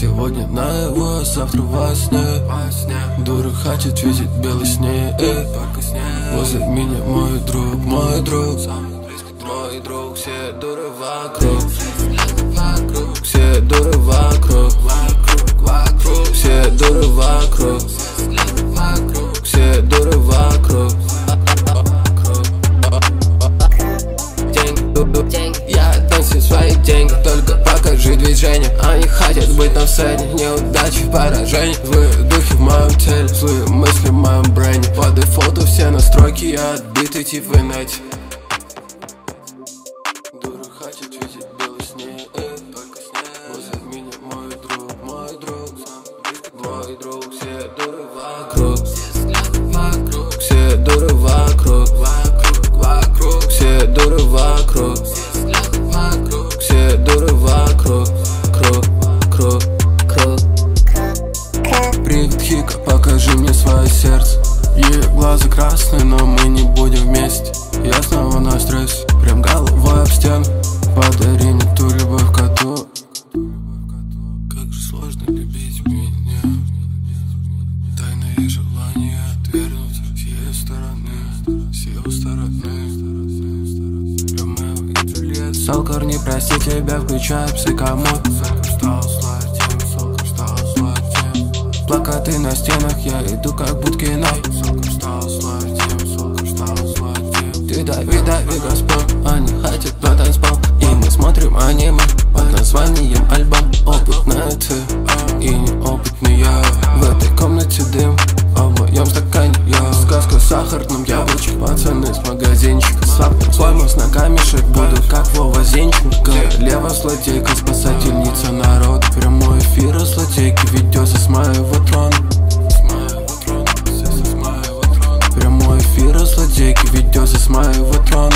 Сегодня на его, завтра во сне. Дура хочет видеть белый снег. Возле меня мой друг, мой друг. Мой друг, все дуры вокруг. Все дуры вокруг. Все дуры вокруг. Все дуры вокруг. Деньги, я все свои деньги Только покажи движение. Они хотят на сцене. Неудачи, поражения. Злые духи в моем теле. Злые мысли в моем брейне По дефолту все настройки Я отбитый тип в инете. Дура хочет видеть белый снег. Возле меня мой друг, мой друг. Мой друг, все дуры вокруг покажи мне свое сердце. Ее глаза красные, но мы не будем вместе. Я снова на стрессе, прям головой об стену. Подари мне ту любовь, которую Как же сложно любить меня. Тайное желание отвергнуть ее стороны С его стороны. Ромео и Джульетта. Салкар, не прости тебя, включай психомод Стал Плакаты на стенах, я иду как сладким Ты дави, дави, Господь, они хотят на танцпол И мы смотрим аниме под названием альбом Опытная ты и неопытный я. В этой комнате дым, а в моем стакане я. Сказка с сахарным яблочек, пацаны с магазинчика. Свап свой мост на камешек, буду как Вова Зенченко Королева злодейка, злодейки видео с моего трона Прямой эфир злодейки видео с моего трона